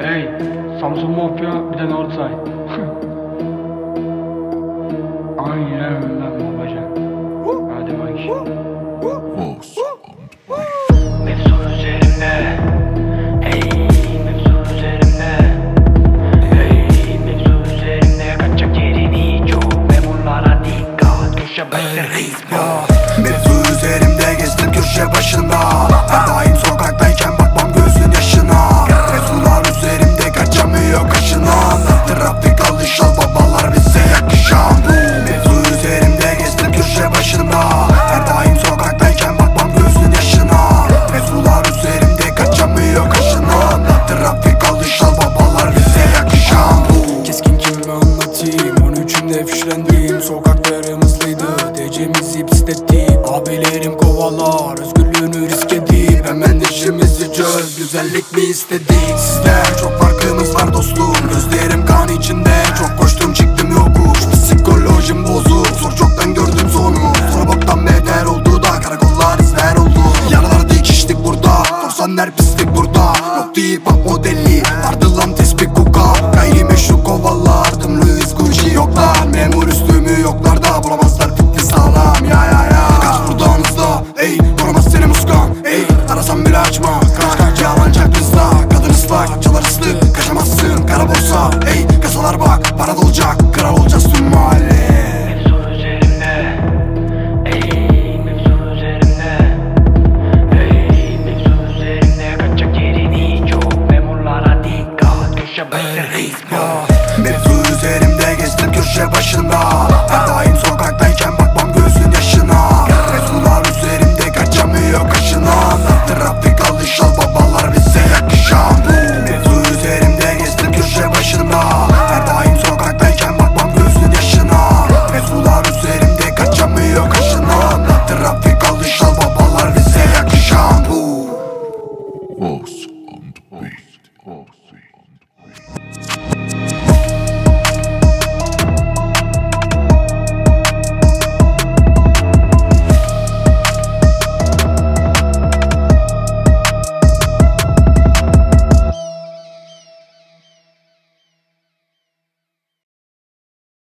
Ey, Samsun Mafya bir de Northside. Aynen lan babacan. Hadi bak. Hey mevzu Mevzu üzerimde gezdim köşe başında. Her daim köşe başında Her daim sokaktayken bakmam gözün yaşına. Mevzular üzerimde kaçamıyor kaşına Trafik alışal babalar bize yakışan. Keskin kimime anlatayım 13'ümde fişlendim. Sokaklarım hızlıydı Tecemizi pislettik Abilerim kovalar Özgürlüğünü risk edip Hemen işimizi çöz. Güzellik mi istedik? Sizler çok farkımız var dostum. Gözlerim kan içinde. Çok koştum çıktım yokuş Korsanlar pislik